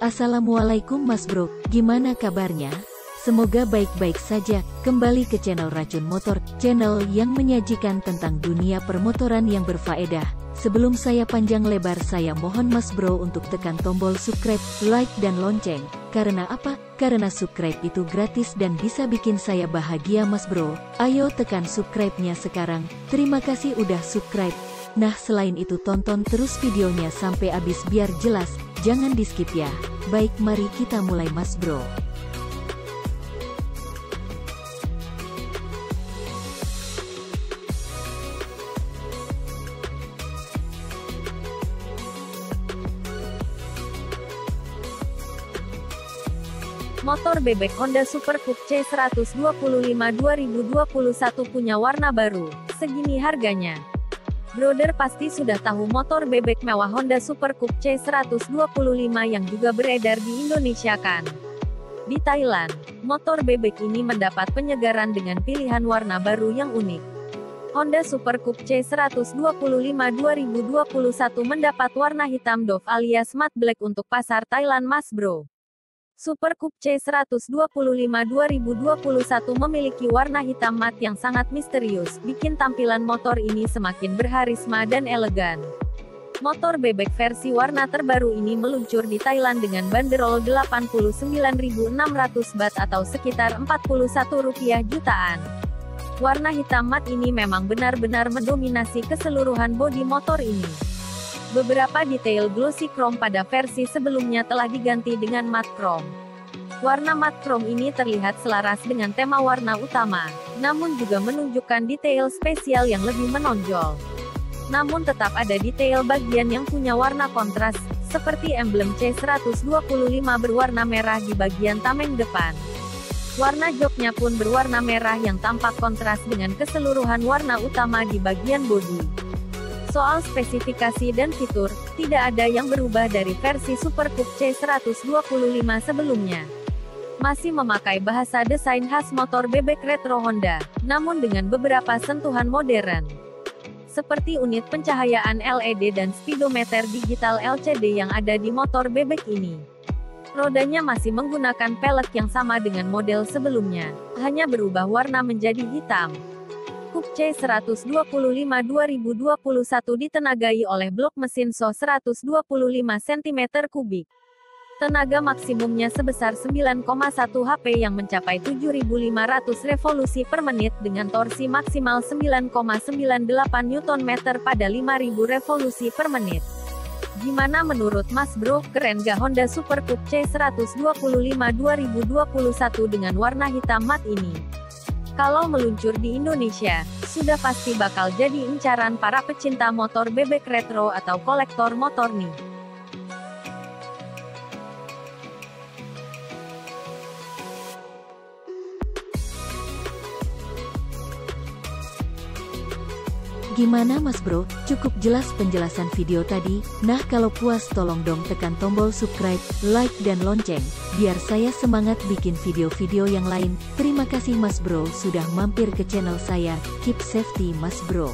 Assalamualaikum Mas Bro, gimana kabarnya? Semoga baik-baik saja. Kembali ke channel Racun Motor, channel yang menyajikan tentang dunia permotoran yang berfaedah. Sebelum saya panjang lebar saya mohon Mas Bro untuk tekan tombol subscribe, like dan lonceng. Karena apa? Karena subscribe itu gratis dan bisa bikin saya bahagia Mas Bro. Ayo tekan subscribe-nya sekarang. Terima kasih udah subscribe. Nah selain itu tonton terus videonya sampai habis biar jelas, jangan di skip ya. Baik mari kita mulai mas bro. Motor bebek Honda Super Coupe C125 2021 punya warna baru, segini harganya. Brother pasti sudah tahu motor bebek mewah Honda Super Coupe C125 yang juga beredar di Indonesia kan? Di Thailand, motor bebek ini mendapat penyegaran dengan pilihan warna baru yang unik. Honda Super Coupe C125 2021 mendapat warna hitam doff alias matte black untuk pasar Thailand Mas Bro. Super Coupe C125 2021 memiliki warna hitam mat yang sangat misterius, bikin tampilan motor ini semakin berharisma dan elegan. Motor bebek versi warna terbaru ini meluncur di Thailand dengan banderol 89.600 bat atau sekitar 41 rupiah jutaan. Warna hitam mat ini memang benar-benar mendominasi keseluruhan bodi motor ini. Beberapa detail glossy chrome pada versi sebelumnya telah diganti dengan matte chrome. Warna matte chrome ini terlihat selaras dengan tema warna utama, namun juga menunjukkan detail spesial yang lebih menonjol. Namun tetap ada detail bagian yang punya warna kontras, seperti emblem C125 berwarna merah di bagian tameng depan. Warna joknya pun berwarna merah yang tampak kontras dengan keseluruhan warna utama di bagian bodi. Soal spesifikasi dan fitur, tidak ada yang berubah dari versi Super Coupe C125 sebelumnya. Masih memakai bahasa desain khas motor bebek retro Honda, namun dengan beberapa sentuhan modern. Seperti unit pencahayaan LED dan speedometer digital LCD yang ada di motor bebek ini. Rodanya masih menggunakan pelek yang sama dengan model sebelumnya, hanya berubah warna menjadi hitam. Coupe C125 2021 ditenagai oleh blok mesin So 125 cm3. Tenaga maksimumnya sebesar 9,1 HP yang mencapai 7.500 revolusi per menit dengan torsi maksimal 9,98 Nm pada 5.000 revolusi per menit. Gimana menurut Mas Bro, keren gak Honda Super Coupe C125 2021 dengan warna hitam mat ini? Kalau meluncur di Indonesia, sudah pasti bakal jadi incaran para pecinta motor bebek retro atau kolektor motor nih. Gimana mas bro, cukup jelas penjelasan video tadi? Nah kalau puas tolong dong tekan tombol subscribe, like dan lonceng, biar saya semangat bikin video-video yang lain. Terima kasih mas bro sudah mampir ke channel saya, keep safety mas bro.